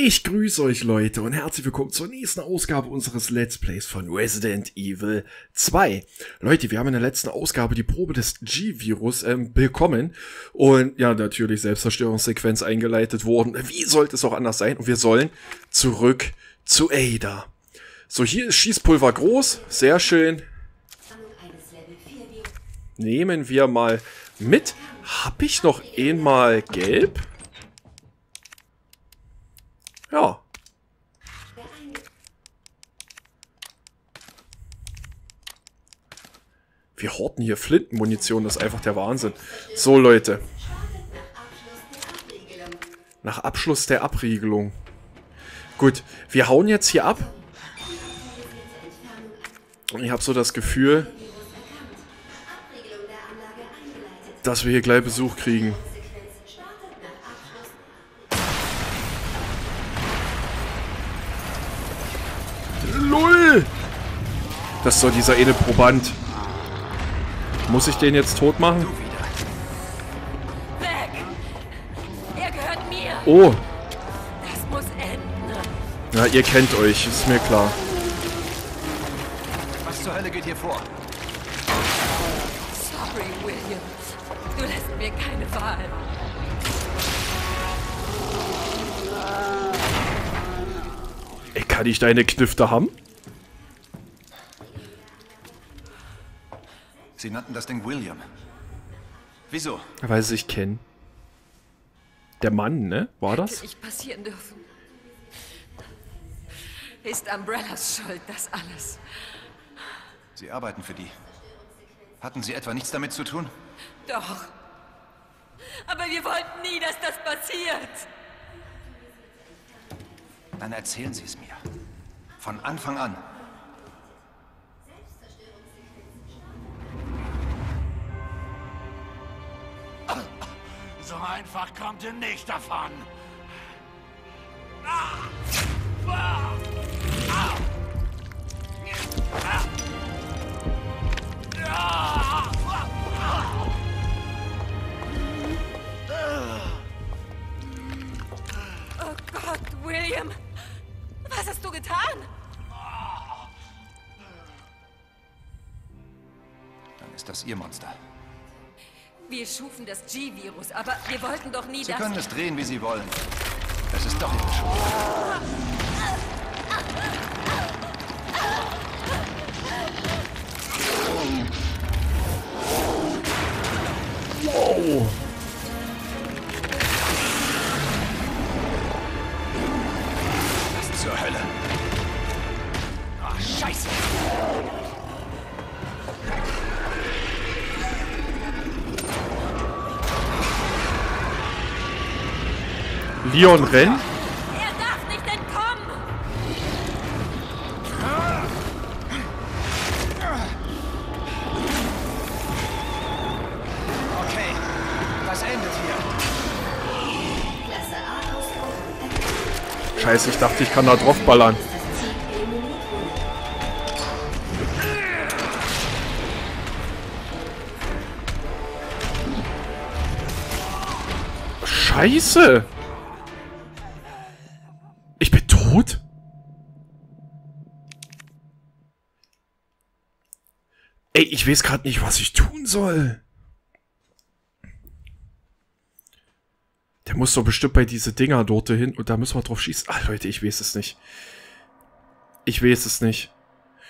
Ich grüße euch Leute und herzlich willkommen zur nächsten Ausgabe unseres Let's Plays von Resident Evil 2. Leute, wir haben in der letzten Ausgabe die Probe des G-Virus ähm, bekommen und ja, natürlich Selbstzerstörungssequenz eingeleitet worden. Wie sollte es auch anders sein? Und wir sollen zurück zu Ada. So, hier ist Schießpulver groß, sehr schön. Nehmen wir mal mit. Hab ich noch einmal gelb? Ja. Wir horten hier Flintenmunition, das ist einfach der Wahnsinn. So, Leute. Nach Abschluss der Abriegelung. Gut, wir hauen jetzt hier ab. Und ich habe so das Gefühl, dass wir hier gleich Besuch kriegen. Das ist doch dieser eine Proband. Muss ich den jetzt tot machen? Weg! Er gehört mir! Oh, Das muss enden! ja, ihr kennt euch, ist mir klar. Was zur Hölle geht hier vor? Sorry, William. Du lässt mir keine Wahl. Ey, kann ich deine Knifte haben? Sie nannten das Ding William. Wieso? Weil sie sich kennen. Der Mann, ne? War das? Hätte nicht passieren dürfen. Ist Umbrellas Schuld, das alles. Sie arbeiten für die. Hatten Sie etwa nichts damit zu tun? Doch. Aber wir wollten nie, dass das passiert. Dann erzählen Sie es mir. Von Anfang an. So einfach kommt ihr nicht davon. Oh Gott, William. Was hast du getan? Dann ist das Ihr Monster. Wir schufen das G-Virus, aber wir wollten doch nie Sie das... können es drehen, wie Sie wollen. Es ist doch Ihre Schuld. Leon rennt. Er darf nicht entkommen! Okay, das endet hier. Scheiße, ich dachte, ich kann da drauf ballern. Scheiße! Ey, ich weiß gerade nicht, was ich tun soll. Der muss doch bestimmt bei diese Dinger dort hin und da müssen wir drauf schießen. Ah, Leute, ich weiß es nicht. Ich weiß es nicht.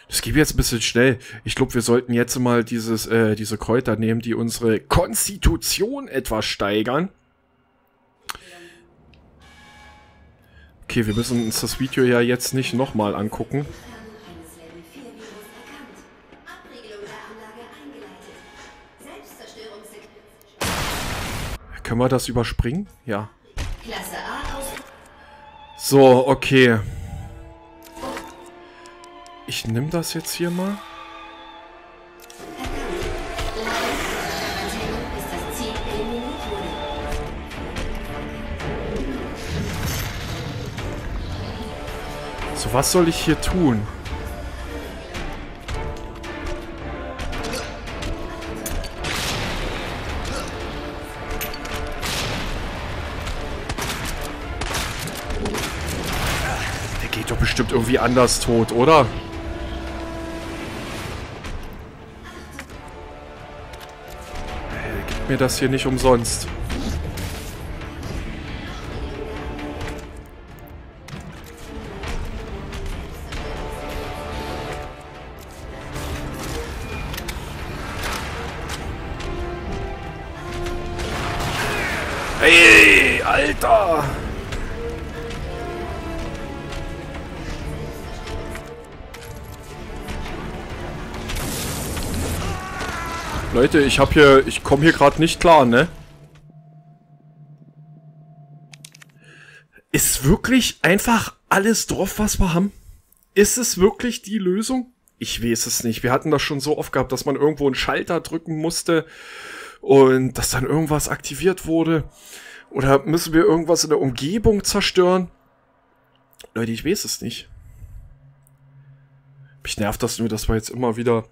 Das geht jetzt ein bisschen schnell. Ich glaube, wir sollten jetzt mal dieses, äh, diese Kräuter nehmen, die unsere Konstitution etwas steigern. Okay, wir müssen uns das Video ja jetzt nicht nochmal angucken. Können wir das überspringen? Ja. So, okay. Ich nehme das jetzt hier mal. So, was soll ich hier tun? Bestimmt irgendwie anders tot, oder? Hey, gib mir das hier nicht umsonst. Ey, Alter! Leute, ich hab hier, ich komme hier gerade nicht klar, ne? Ist wirklich einfach alles drauf, was wir haben? Ist es wirklich die Lösung? Ich weiß es nicht. Wir hatten das schon so oft gehabt, dass man irgendwo einen Schalter drücken musste und dass dann irgendwas aktiviert wurde. Oder müssen wir irgendwas in der Umgebung zerstören? Leute, ich weiß es nicht. Mich nervt das nur, dass wir jetzt immer wieder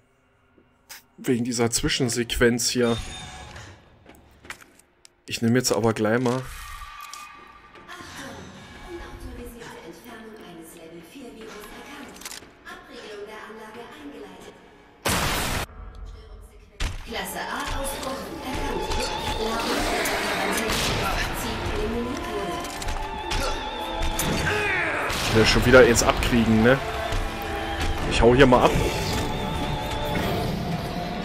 wegen dieser Zwischensequenz hier. Ich nehme jetzt aber gleich mal. Unautorisierte Entfernung eines Level 4 Virus erkannt. Abriegelung der Anlage eingeleitet. Störungssequenz. Klasse A ausbrochen. Erkannt. Laut Ziel eliminiert wurde. Ich will schon wieder ins Abkriegen, ne? Ich hau hier mal ab.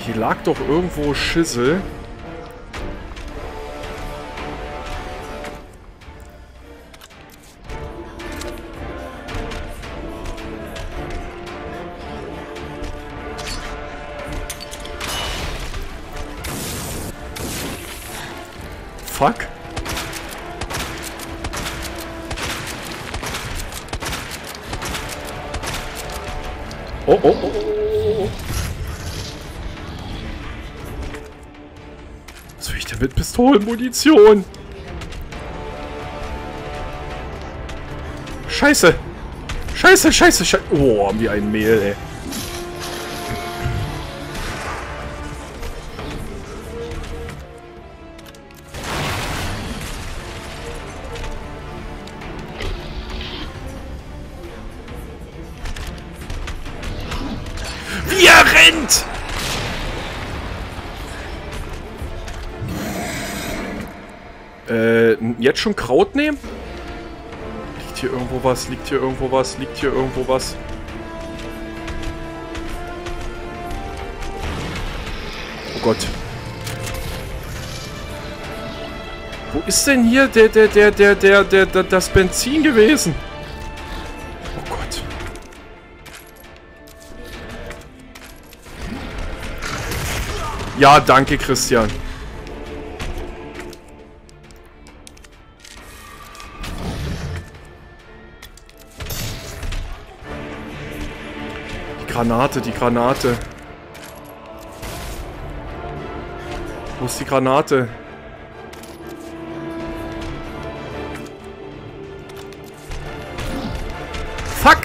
Hier lag doch irgendwo Schissel. Was will ich denn mit Pistolenmunition? Scheiße. Scheiße, scheiße, scheiße. Oh, wir ein Mehl, ey. Schon Kraut nehmen? Liegt hier irgendwo was? Liegt hier irgendwo was? Liegt hier irgendwo was? Oh Gott. Wo ist denn hier der, der, der, der, der, der, der das Benzin gewesen? Oh Gott. Ja, danke, Christian. Granate, die Granate. Wo ist die Granate? Fuck!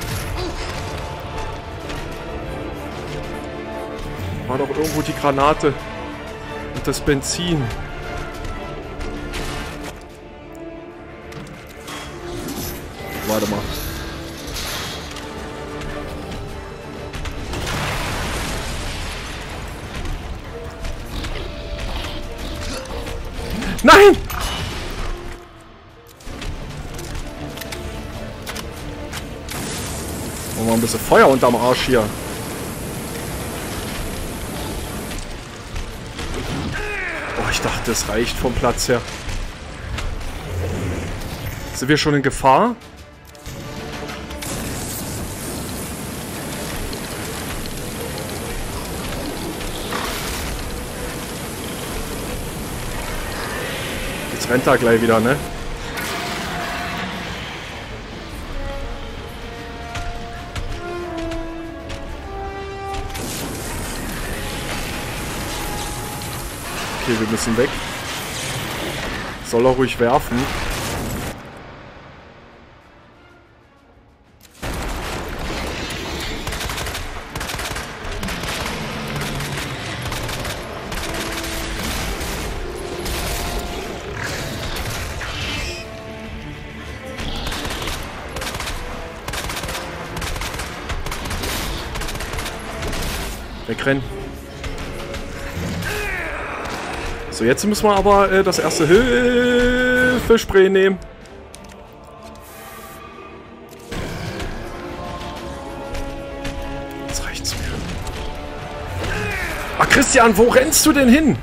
War doch irgendwo die Granate. Und das Benzin. Warte mal. Machen wir mal ein bisschen Feuer unterm Arsch hier. Oh, ich dachte, das reicht vom Platz her. Sind wir schon in Gefahr? Jetzt rennt er gleich wieder, ne? wir müssen weg. Soll er ruhig werfen. Wegrennen. So, jetzt müssen wir aber äh, das erste Hilfespray nehmen. Jetzt reicht's mir. Ah, Christian, wo rennst du denn hin?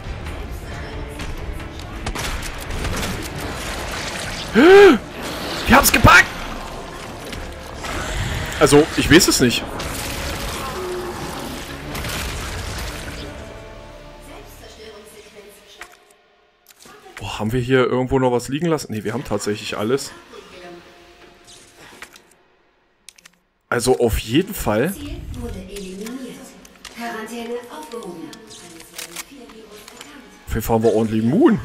Wir haben's gepackt! Also, ich weiß es nicht. Wir hier irgendwo noch was liegen lassen? Ne, wir haben tatsächlich alles. Also auf jeden Fall. Ziel wurde eliminiert. Quarantäne aufgehoben. Eines Level 4 Virus erkannt. Wir fahren wir ordentlich Moon.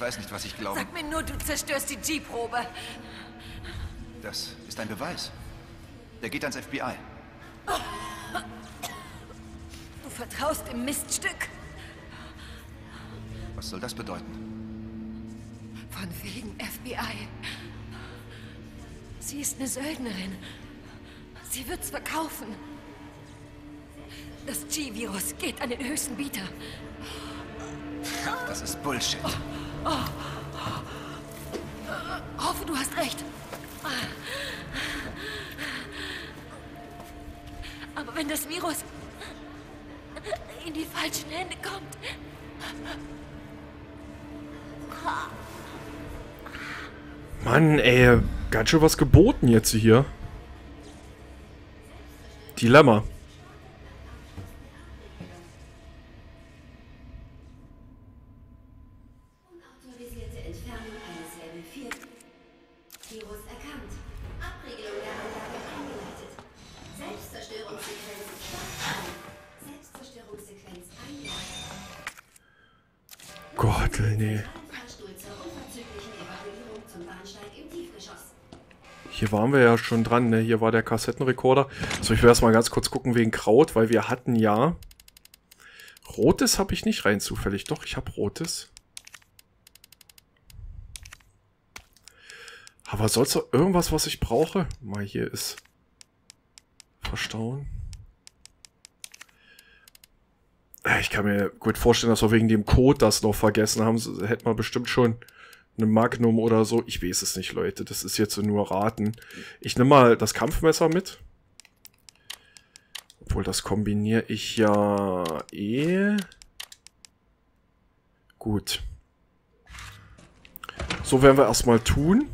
Ich weiß nicht, was ich glaube. Sag mir nur, du zerstörst die G-Probe. Das ist ein Beweis. Der geht ans FBI. Du vertraust dem Miststück. Was soll das bedeuten? Von wegen FBI. Sie ist eine Söldnerin. Sie wird's verkaufen. Das G-Virus geht an den höchsten Bieter. Das ist Bullshit. Hoffe, du hast recht. Aber wenn das Virus in die falschen Hände kommt, Mann, ey, ganz schön was geboten jetzt hier. Dilemma. Schon dran, ne? Hier war der Kassettenrekorder. So, ich will erstmal ganz kurz gucken wegen Kraut, weil wir hatten ja... Rotes habe ich nicht rein zufällig. Doch, ich habe Rotes. Aber soll's doch irgendwas, was ich brauche? Mal hier ist... Verstauen. Äh, Ich kann mir gut vorstellen, dass wir wegen dem Code das noch vergessen haben. Hätten wir bestimmt schon eine Magnum oder so. Ich weiß es nicht, Leute. Das ist jetzt nur raten. Ich nehme mal das Kampfmesser mit. Obwohl, das kombiniere ich ja eh. Gut. So werden wir erstmal tun.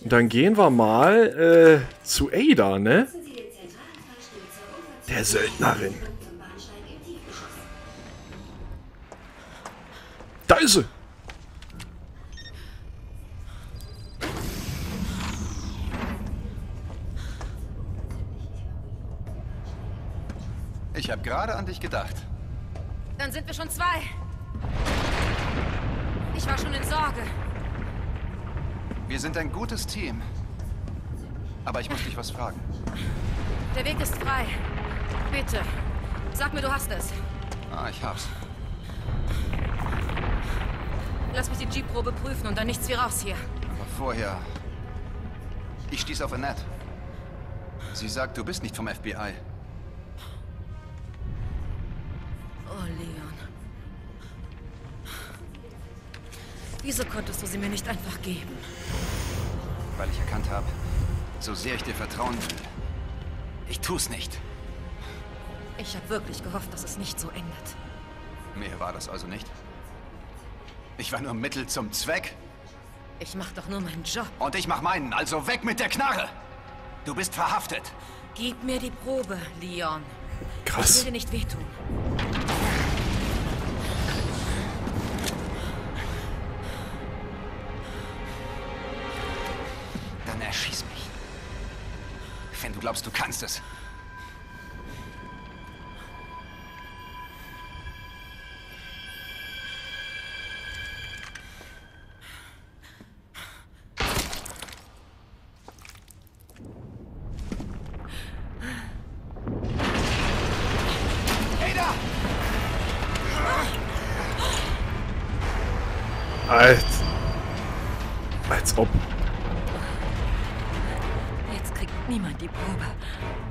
Und dann gehen wir mal äh, zu Ada, ne? Der Söldnerin. Da ist sie. Ich habe gerade an dich gedacht. dann sind wir schon zwei. Ich war schon in Sorge. Wir sind ein gutes Team. Aber ich muss dich was fragen. Der Weg ist frei. Bitte, sag mir, du hast es. Ah, ich hab's. Lass mich die G-Probe prüfen und dann nichts wie raus hier. Aber vorher... Ich stieß auf Annette. Sie sagt, du bist nicht vom FBI. Wieso konntest du sie mir nicht einfach geben? Weil ich erkannt habe, so sehr ich dir vertrauen will. Ich tu's nicht. Ich habe wirklich gehofft, dass es nicht so endet. Mehr war das also nicht. Ich war nur Mittel zum Zweck. Ich mach doch nur meinen Job. Und ich mach meinen, also weg mit der Knarre! Du bist verhaftet. Gib mir die Probe, Leon. Ich will Krass. dir nicht wehtun. Glaubst, du kannst es. Jetzt kriegt niemand die Probe.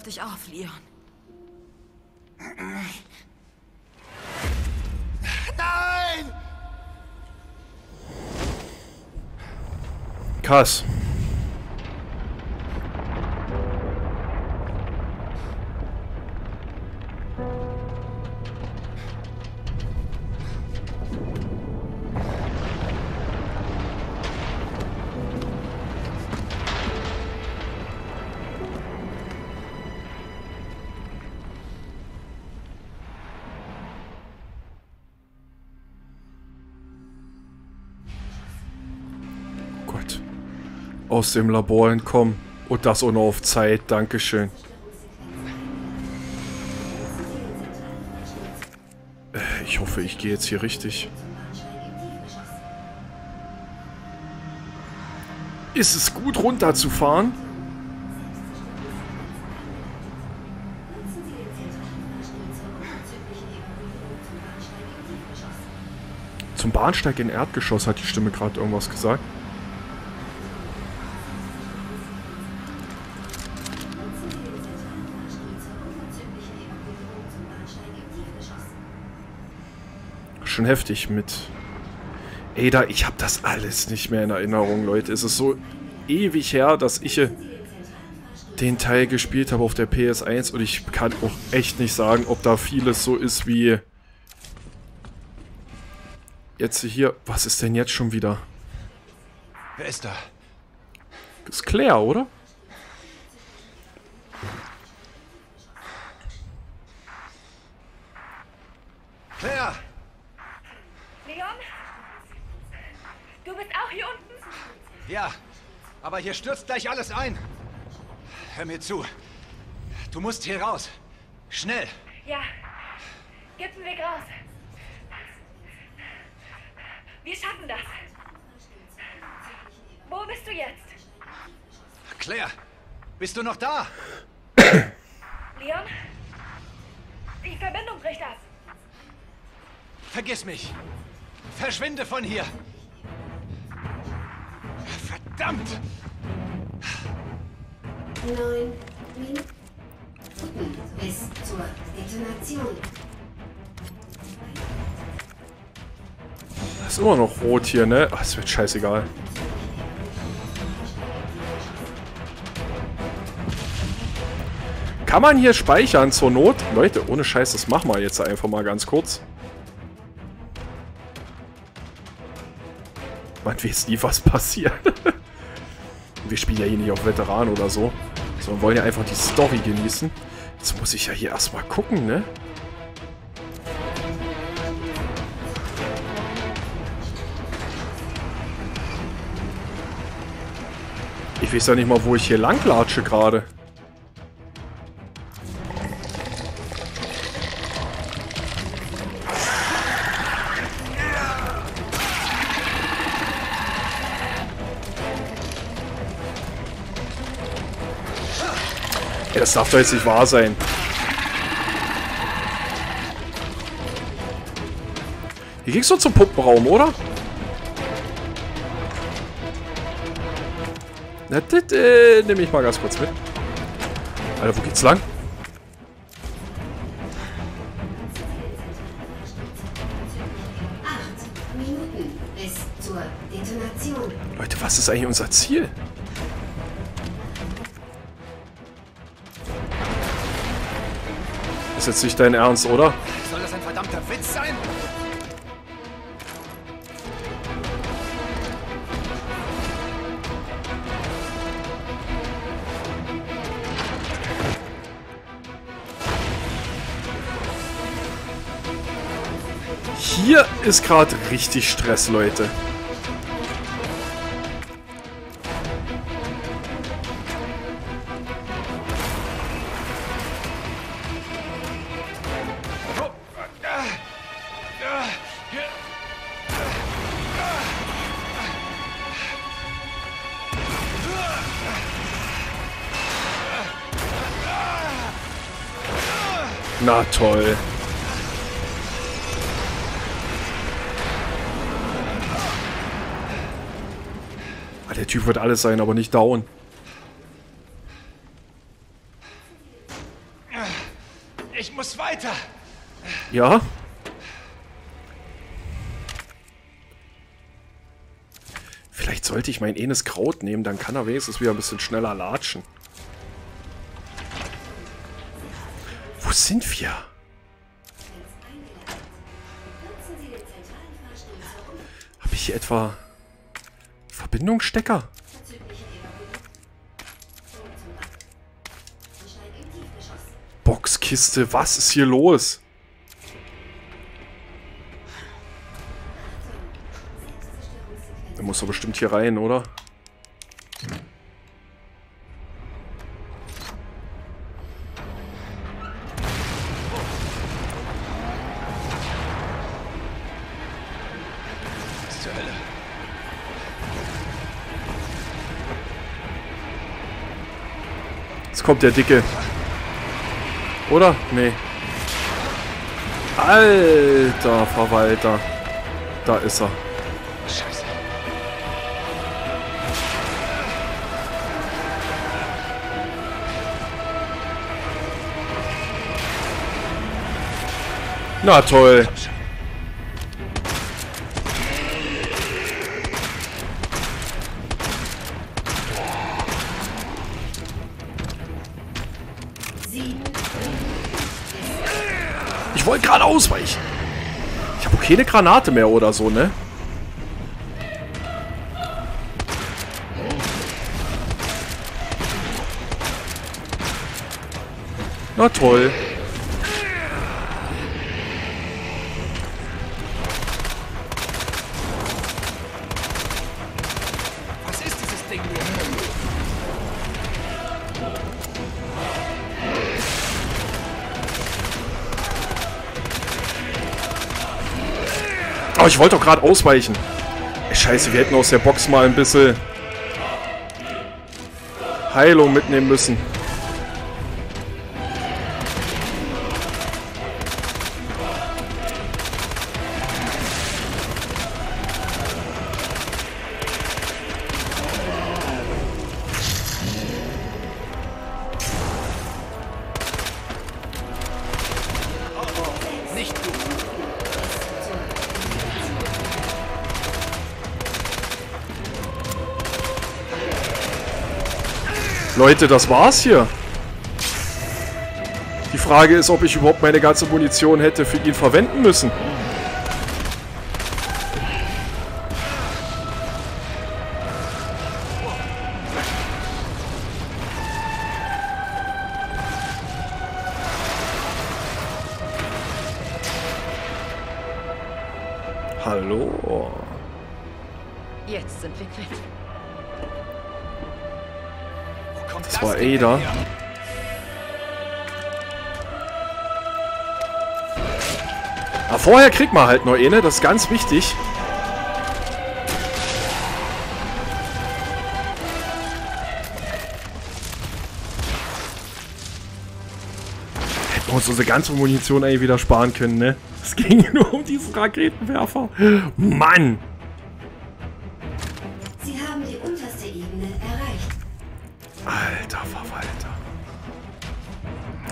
Auf dich auf, Leon. Nein! Krass. Aus dem Labor entkommen. Und das ohne auf Zeit. Dankeschön. Äh, Ich hoffe, ich gehe jetzt hier richtig. Ist es gut runterzufahren? Zum Bahnsteig in Erdgeschoss hat die Stimme gerade irgendwas gesagt. Schon heftig mit Ada. Ich habe das alles nicht mehr in Erinnerung, Leute. Es ist so ewig her, dass ich den Teil gespielt habe auf der PS1 und ich kann auch echt nicht sagen, ob da vieles so ist wie jetzt hier. Was ist denn jetzt schon wieder? Wer ist da? Das ist Claire, oder? Claire! Auch hier unten? Ja, aber hier stürzt gleich alles ein. Hör mir zu. Du musst hier raus. Schnell. Ja. Gib einen Weg raus. Wir schaffen das. Wo bist du jetzt? Claire, bist du noch da? Leon? Die Verbindung bricht ab. Vergiss mich. Verschwinde von hier. Verdammt! Neun Minuten bis zur Detonation. Das ist immer noch rot hier, ne? Ach, es wird scheißegal. Kann man hier speichern zur Not? Leute, ohne Scheiß, das machen wir jetzt einfach mal ganz kurz. Man weiß nie, was passiert. Wir spielen ja hier nicht auf Veteran oder so, sondern wollen ja einfach die Story genießen. Jetzt muss ich ja hier erstmal gucken, ne? Ich weiß ja nicht mal, wo ich hier langlatsche gerade. Das darf doch jetzt nicht wahr sein. Hier ging's doch zum Puppenraum, oder? Na, das äh, nehme ich mal ganz kurz mit. Alter, wo geht's lang? Acht Minuten bis zur Detonation. Leute, was ist eigentlich unser Ziel? Ist jetzt nicht dein Ernst, oder? Soll das ein verdammter Witz sein? Hier ist gerade richtig Stress, Leute. Na toll. Ah, der Typ wird alles sein, aber nicht down. Ich muss weiter. Ja? Vielleicht sollte ich mein enes Kraut nehmen, dann kann er wenigstens wieder ein bisschen schneller latschen. Wo sind wir? Habe ich hier etwa Verbindungsstecker? Boxkiste, was ist hier los? Der muss doch bestimmt hier rein, oder? Kommt der Dicke. Oder? Nee. Alter Verwalter. Da ist er. Scheiße. Na toll. Keine Granate mehr oder so, ne? Na toll. Oh, ich wollte doch gerade ausweichen. Scheiße, wir hätten aus der Box mal ein bisschen Heilung mitnehmen müssen. Leute, das war's hier. Die Frage ist, ob ich überhaupt meine ganze Munition hätte für ihn verwenden müssen. Her? Aber vorher kriegt man halt nur eine, das ist ganz wichtig. Hätten wir uns unsere ganze Munition eigentlich wieder sparen können, ne? Es ging nur um diesen Raketenwerfer. Mann!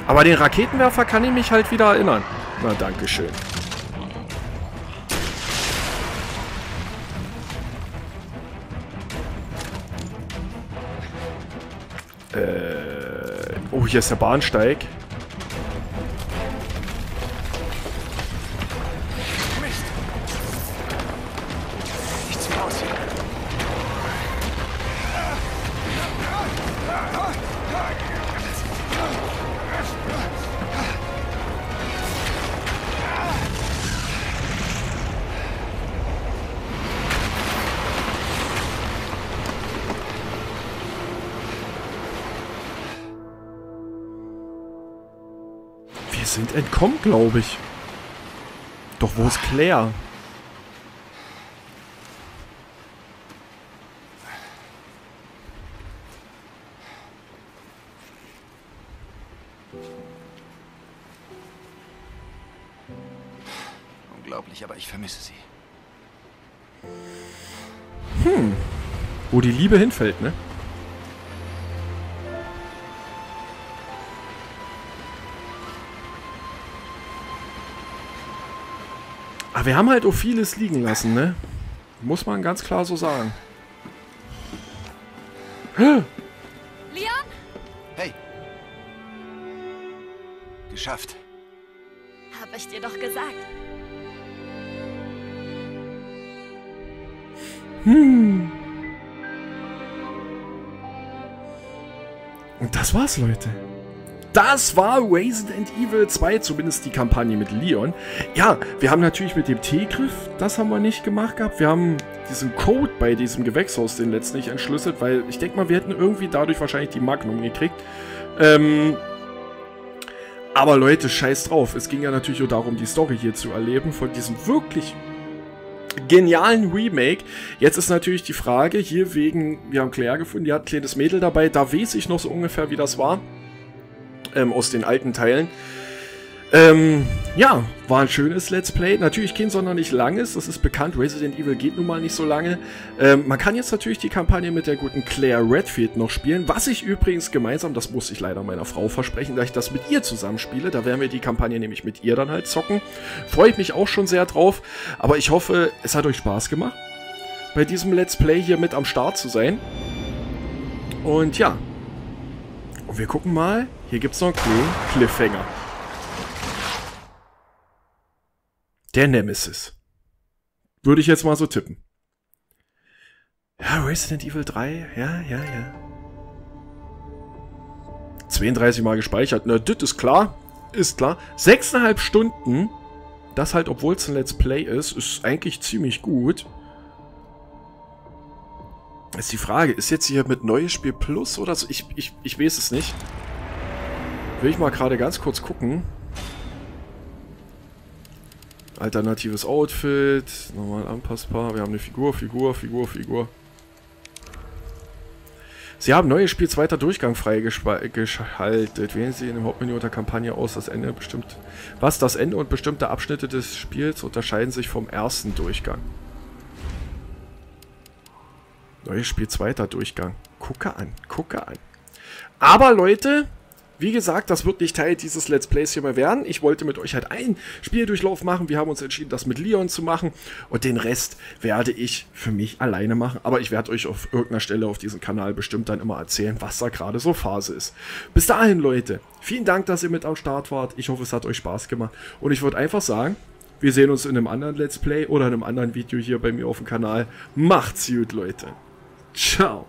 Aber den Raketenwerfer kann ich mich halt wieder erinnern. Na, danke schön. Äh, oh, hier ist der Bahnsteig. Sind entkommen, glaube ich. Doch wo ist Claire? Unglaublich, aber ich vermisse sie. Wo die Liebe hinfällt, ne? Aber wir haben halt auch vieles liegen lassen, ne? Muss man ganz klar so sagen. Leon? Hey! Geschafft. Hab ich dir doch gesagt. Und das war's, Leute. Das war Resident Evil 2, zumindest die Kampagne mit Leon. Ja, wir haben natürlich mit dem T-Griff, das haben wir nicht gemacht gehabt. Wir haben diesen Code bei diesem Gewächshaus den letzten nicht entschlüsselt, weil ich denke mal, wir hätten irgendwie dadurch wahrscheinlich die Magnum gekriegt. Ähm, aber Leute, scheiß drauf. Es ging ja natürlich auch darum, die Story hier zu erleben von diesem wirklich genialen Remake. Jetzt ist natürlich die Frage, hier wegen, wir haben Claire gefunden, die hat ein kleines Mädel dabei, da weiß ich noch so ungefähr, wie das war. Ähm, aus den alten Teilen. Ähm, ja, war ein schönes Let's Play. Natürlich kein sonderlich langes, das ist bekannt. Resident Evil geht nun mal nicht so lange. Ähm, man kann jetzt natürlich die Kampagne mit der guten Claire Redfield noch spielen. Was ich übrigens gemeinsam, das muss ich leider meiner Frau versprechen, da ich das mit ihr zusammen spiele. Da werden wir die Kampagne nämlich mit ihr dann halt zocken. Freue ich mich auch schon sehr drauf. Aber ich hoffe, es hat euch Spaß gemacht, bei diesem Let's Play hier mit am Start zu sein. Und ja. Und wir gucken mal. Hier gibt es noch einen coolen Cliffhanger. Der Nemesis. Würde ich jetzt mal so tippen. Ja, Resident Evil 3, ja, ja, ja. 32 Mal gespeichert. Na, das ist klar. Ist klar. 6,5 Stunden. Das halt, obwohl es ein Let's Play ist, ist eigentlich ziemlich gut. Ist die Frage, ist jetzt hier mit Neues Spiel Plus oder so? Ich, ich, ich weiß es nicht. Will ich mal gerade ganz kurz gucken. Alternatives Outfit, normal anpassbar. Wir haben eine Figur, Figur, Figur, Figur. Sie haben neues Spiel zweiter Durchgang freigeschaltet. Wählen Sie in dem Hauptmenü unter Kampagne aus das Ende bestimmt. Was das Ende und bestimmte Abschnitte des Spiels unterscheiden sich vom ersten Durchgang. Neues Spiel zweiter Durchgang. Gucke an, gucke an. Aber Leute, wie gesagt, das wird nicht Teil dieses Let's Plays hier mehr werden. Ich wollte mit euch halt einen Spieldurchlauf machen. Wir haben uns entschieden, das mit Leon zu machen. Und den Rest werde ich für mich alleine machen. Aber ich werde euch auf irgendeiner Stelle auf diesem Kanal bestimmt dann immer erzählen, was da gerade so Phase ist. Bis dahin, Leute. Vielen Dank, dass ihr mit am Start wart. Ich hoffe, es hat euch Spaß gemacht. Und ich würde einfach sagen, wir sehen uns in einem anderen Let's Play oder in einem anderen Video hier bei mir auf dem Kanal. Macht's gut, Leute. Ciao.